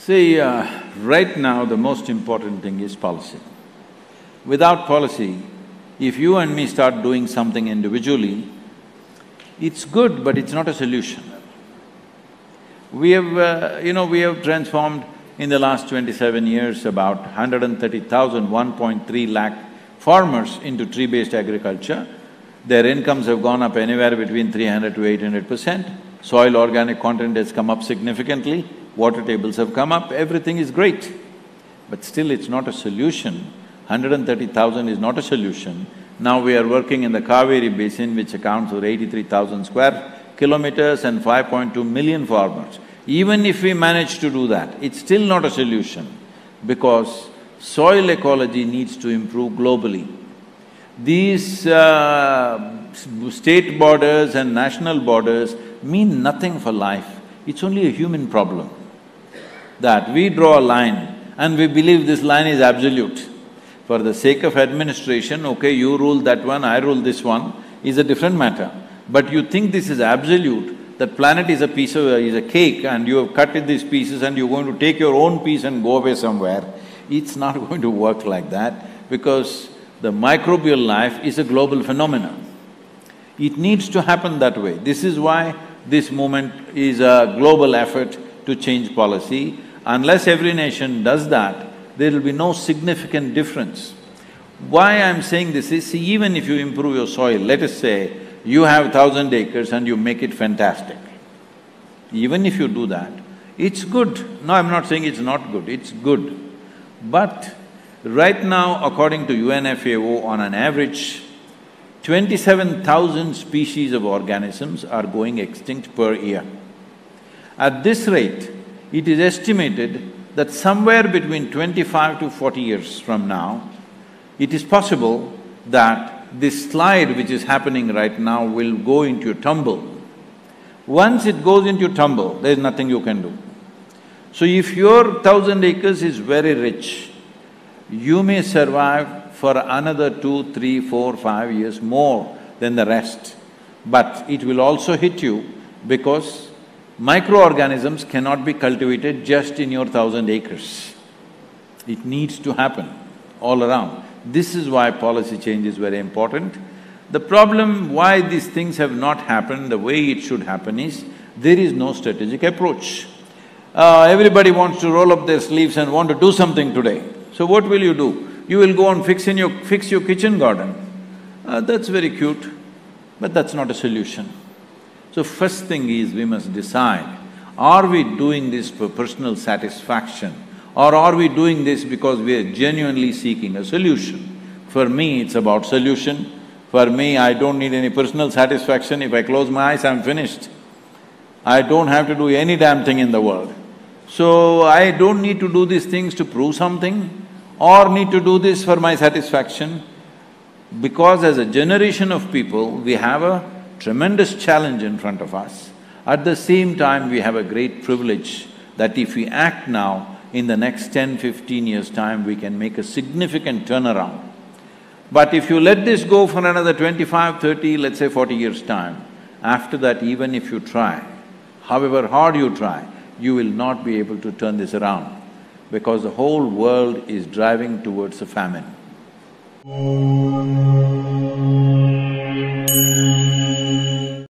See, uh, right now the most important thing is policy. Without policy, if you and me start doing something individually, it's good but it's not a solution. We have, uh, you know, we have transformed in the last twenty-seven years about 130,000, 1.3 lakh farmers into tree-based agriculture. Their incomes have gone up anywhere between 300 to 800 percent. Soil organic content has come up significantly, water tables have come up, everything is great. But still it's not a solution. 130,000 is not a solution. Now we are working in the Kaveri basin which accounts for 83,000 square kilometers and 5.2 million farmers. Even if we manage to do that, it's still not a solution because soil ecology needs to improve globally. These uh, state borders and national borders mean nothing for life, it's only a human problem. That we draw a line and we believe this line is absolute. For the sake of administration, okay, you rule that one, I rule this one, is a different matter. But you think this is absolute, that planet is a piece of… is a cake and you have cut it these pieces and you're going to take your own piece and go away somewhere, it's not going to work like that because the microbial life is a global phenomenon. It needs to happen that way. This is why this movement is a global effort to change policy. Unless every nation does that, there will be no significant difference. Why I'm saying this is, see, even if you improve your soil, let us say you have thousand acres and you make it fantastic. Even if you do that, it's good. No, I'm not saying it's not good, it's good. But right now, according to UNFAO, on an average, twenty-seven thousand species of organisms are going extinct per year. At this rate, it is estimated that somewhere between twenty-five to forty years from now, it is possible that this slide which is happening right now will go into a tumble. Once it goes into a tumble, there is nothing you can do. So if your thousand acres is very rich, you may survive for another two, three, four, five years more than the rest. But it will also hit you because microorganisms cannot be cultivated just in your thousand acres. It needs to happen all around. This is why policy change is very important. The problem why these things have not happened the way it should happen is, there is no strategic approach. Uh, everybody wants to roll up their sleeves and want to do something today. So what will you do? You will go and fix in your… fix your kitchen garden. Uh, that's very cute, but that's not a solution. So first thing is we must decide, are we doing this for personal satisfaction or are we doing this because we are genuinely seeking a solution? For me, it's about solution. For me, I don't need any personal satisfaction. If I close my eyes, I'm finished. I don't have to do any damn thing in the world. So, I don't need to do these things to prove something or need to do this for my satisfaction. Because as a generation of people, we have a tremendous challenge in front of us. At the same time, we have a great privilege that if we act now, in the next 10, 15 years' time, we can make a significant turnaround. But if you let this go for another 25, 30, let's say 40 years' time, after that even if you try, however hard you try, you will not be able to turn this around because the whole world is driving towards a famine.